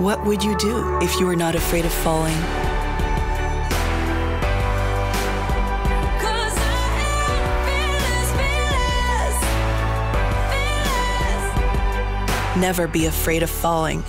What would you do if you were not afraid of falling? Never be afraid of falling.